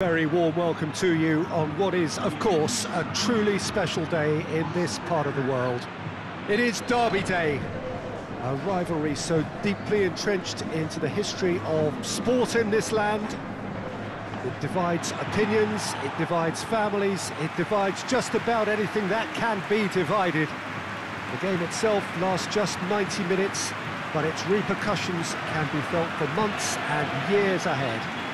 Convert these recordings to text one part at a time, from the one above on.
Very warm welcome to you on what is, of course, a truly special day in this part of the world. It is Derby Day, a rivalry so deeply entrenched into the history of sport in this land. It divides opinions, it divides families, it divides just about anything that can be divided. The game itself lasts just 90 minutes, but its repercussions can be felt for months and years ahead.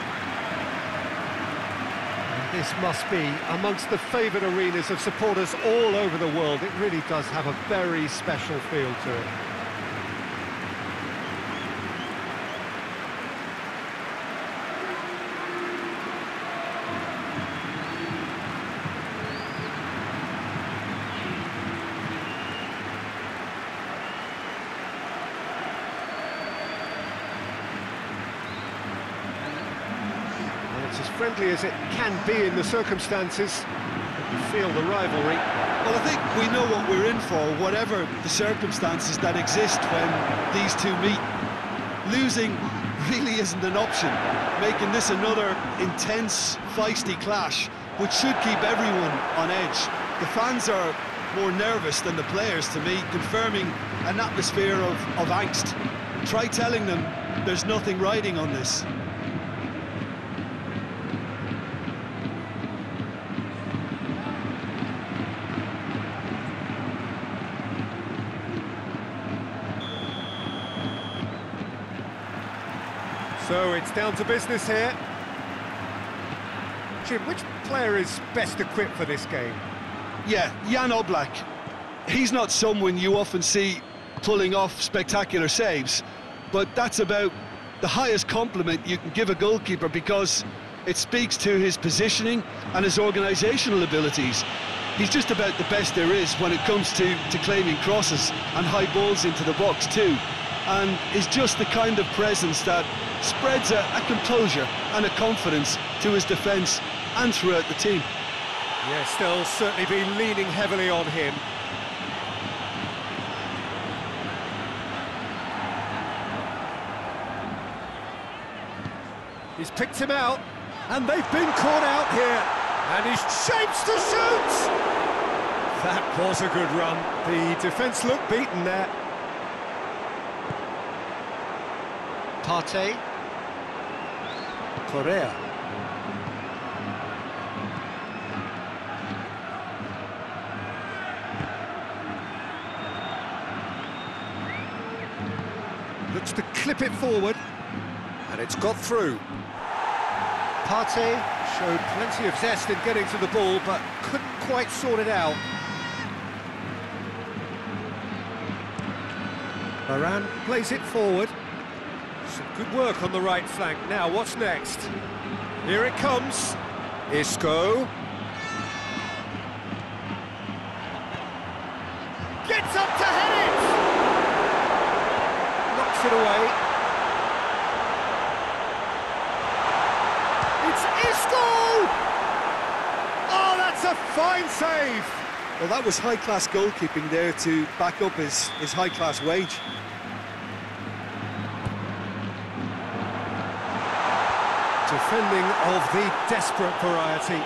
This must be amongst the favoured arenas of supporters all over the world. It really does have a very special feel to it. Friendly as it can be in the circumstances. You feel the rivalry. Well, I think we know what we're in for, whatever the circumstances that exist when these two meet. Losing really isn't an option, making this another intense, feisty clash, which should keep everyone on edge. The fans are more nervous than the players, to me, confirming an atmosphere of, of angst. Try telling them there's nothing riding on this. It's down to business here. Jim, which player is best equipped for this game? Yeah, Jan Oblak. He's not someone you often see pulling off spectacular saves, but that's about the highest compliment you can give a goalkeeper because it speaks to his positioning and his organisational abilities. He's just about the best there is when it comes to, to claiming crosses and high balls into the box too, and is just the kind of presence that spreads a, a composure and a confidence to his defence and throughout the team. Yes, they'll certainly be leaning heavily on him. He's picked him out, and they've been caught out here. And he shapes to shoot! That was a good run. The defence looked beaten there. Partey. Correa. Looks to clip it forward, and it's got through. Partey showed plenty of zest in getting to the ball, but couldn't quite sort it out. Varane plays it forward. Some good work on the right flank. Now, what's next? Here it comes. Isco. Gets up to head it! Knocks it away. It's Isco! Oh, that's a fine save! Well, that was high-class goalkeeping there to back up his, his high-class wage. Defending of the desperate variety.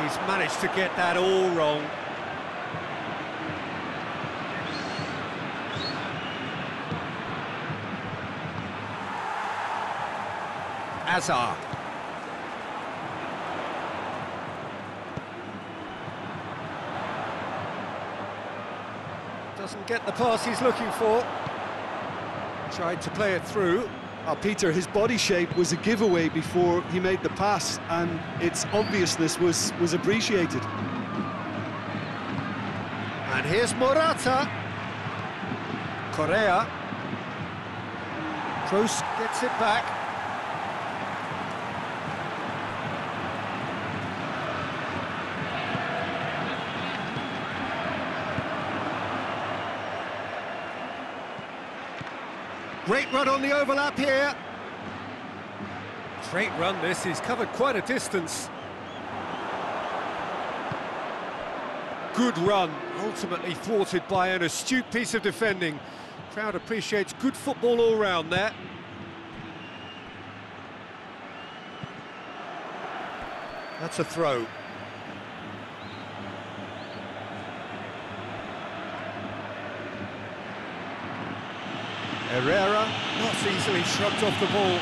He's managed to get that all wrong. Hazard. Doesn't get the pass he's looking for. Tried to play it through. Uh, Peter, his body shape was a giveaway before he made the pass, and its obviousness was, was appreciated. And here's Morata. Correa. Kroos gets it back. Great run on the overlap here. Great run this, he's covered quite a distance. Good run, ultimately thwarted by an astute piece of defending. Crowd appreciates good football all round there. That's a throw. Herrera not easily shrugged off the ball.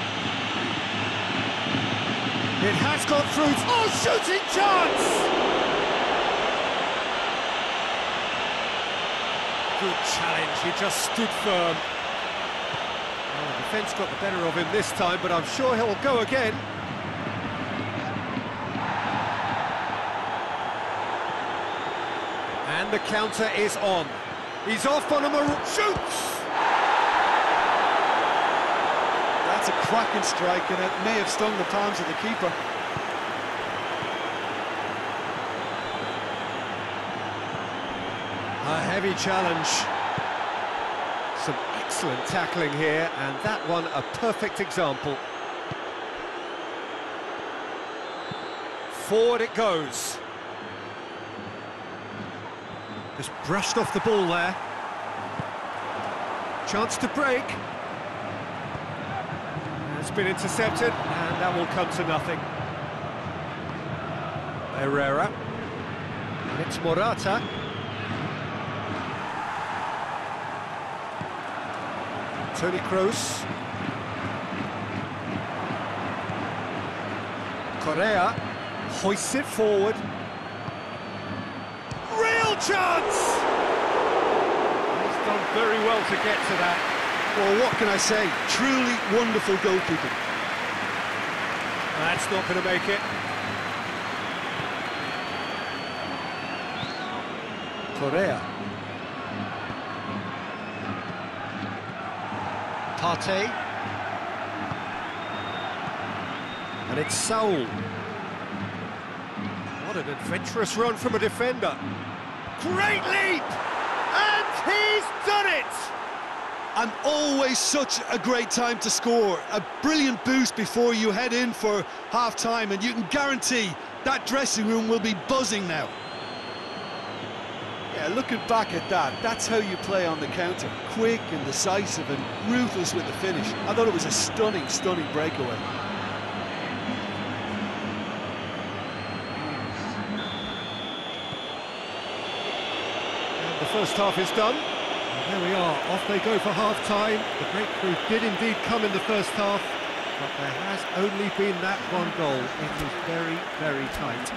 It has gone through. Oh, shooting chance! Good challenge, he just stood firm. Oh, defence got the better of him this time, but I'm sure he'll go again. And the counter is on. He's off on a shoots! A cracking strike, and it may have stung the palms of the keeper. A heavy challenge. Some excellent tackling here, and that one a perfect example. Forward it goes. Just brushed off the ball there. Chance to break. It's been intercepted, and that will come to nothing. Herrera. And it's Morata. Toni Kroos. Correa hoists it forward. Real chance! He's done very well to get to that. Well, what can I say? Truly wonderful goalkeeping. That's not going to make it. Correa. Partey. And it's Saul. What an adventurous run from a defender. Great leap! And he's done it! And always such a great time to score. A brilliant boost before you head in for half-time, and you can guarantee that dressing room will be buzzing now. Yeah, looking back at that, that's how you play on the counter. Quick and decisive and ruthless with the finish. I thought it was a stunning, stunning breakaway. And the first half is done. There we are, off they go for half-time. The breakthrough did indeed come in the first half, but there has only been that one goal. It is very, very tight.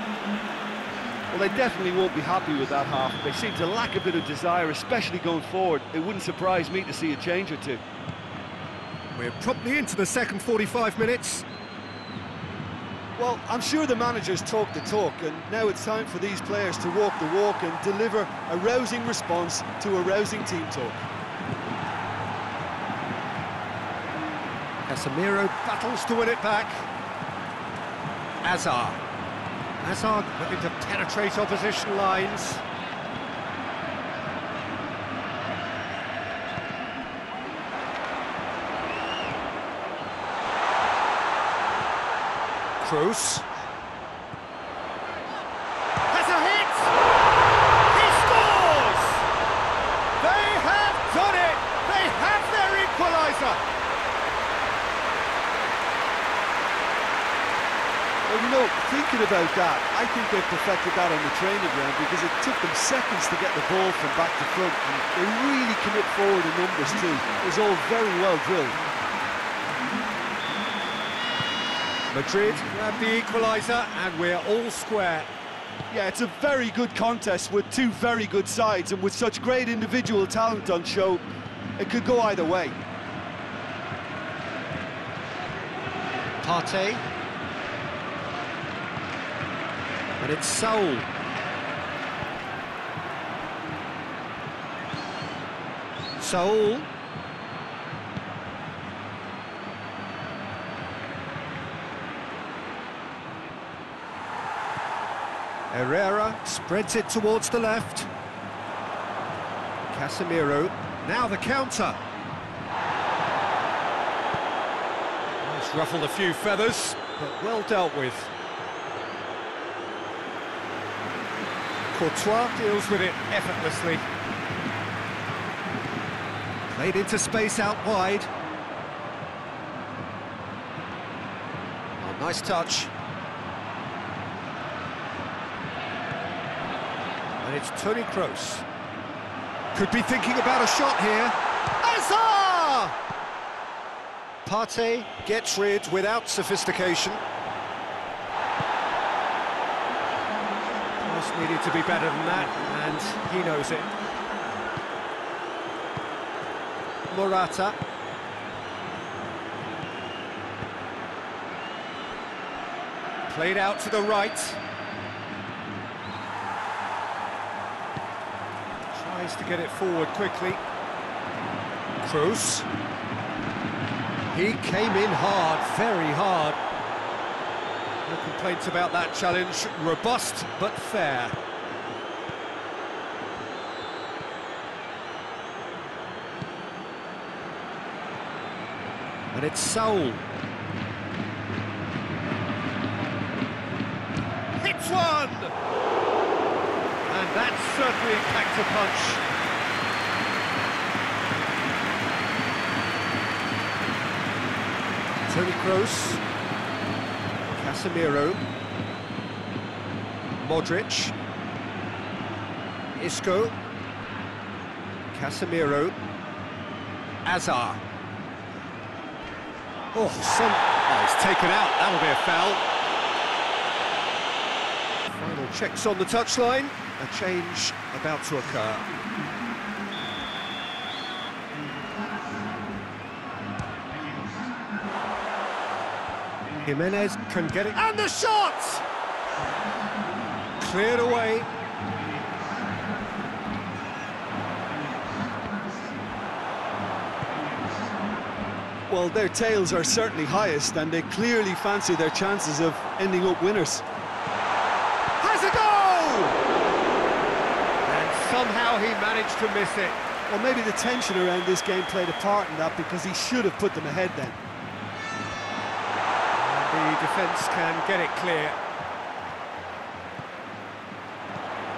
Well, they definitely won't be happy with that half. They seem to lack a bit of desire, especially going forward. It wouldn't surprise me to see a change or two. We're promptly into the second 45 minutes. Well, I'm sure the managers talk the talk, and now it's time for these players to walk the walk and deliver a rousing response to a rousing team talk. Casemiro battles to win it back. Hazard. Hazard looking to penetrate opposition lines. Kroos. Has a hit! He scores! They have done it! They have their equaliser! Well, you know, thinking about that, I think they've perfected that on the training ground because it took them seconds to get the ball from back to front, and they really commit forward in numbers too. It was all very well drilled. Madrid grab the equaliser and we're all square. Yeah, it's a very good contest with two very good sides, and with such great individual talent on show, it could go either way. Partey. And it's Saul. Saul. Herrera spreads it towards the left. Casemiro. Now the counter. It's ruffled a few feathers, but well dealt with. Courtois deals with it effortlessly. Played into space out wide. Oh, nice touch. And it's Toni Kroos. Could be thinking about a shot here. Hazard! Partey gets rid without sophistication. Pass needed to be better than that, and he knows it. Morata. Played out to the right. Tries to get it forward quickly. Kroos. He came in hard, very hard. No complaints about that challenge. Robust, but fair. And it's Saul. Hits one! And that certainly packed a punch. Toni Kroos. Casemiro. Modric. Isco. Casemiro. Hazard. Oh, some... Oh, it's taken out. That'll be a foul. Checks on the touchline. A change about to occur. Giménez can get it. And the shot! Cleared away. Well, their tails are certainly highest, and they clearly fancy their chances of ending up winners. Has a goal! And somehow he managed to miss it. Well, maybe the tension around this game played a part in that because he should have put them ahead then. The defence can get it clear.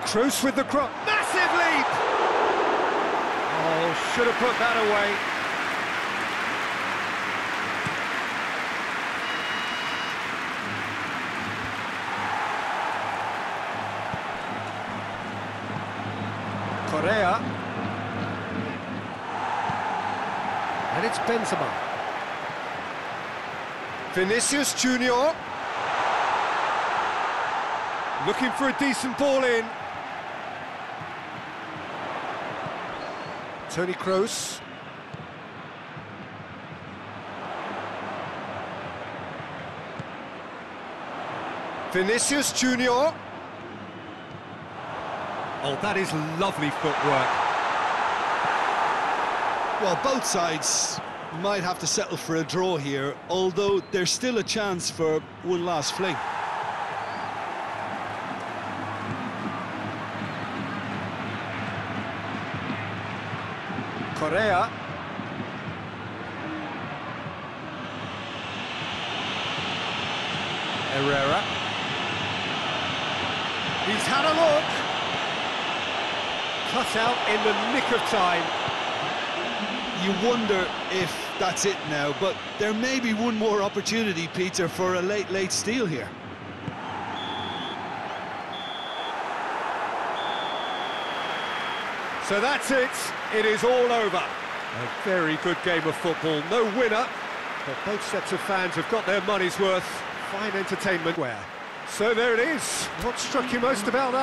Kroos with the cross. Massive leap! Oh, should have put that away. Correa. And it's Benzema. Vinicius Junior. Looking for a decent ball in. Toni Kroos. Vinicius Junior. Oh, that is lovely footwork. Well, both sides might have to settle for a draw here, although there's still a chance for one last fling. Correa. Herrera. He's had a look. Cut out in the nick of time. You wonder if that's it now, but there may be one more opportunity, Peter, for a late, late steal here. So that's it. It is all over. A very good game of football. No winner, but both sets of fans have got their money's worth. Fine entertainment. Where? So there it is. What struck you most about that?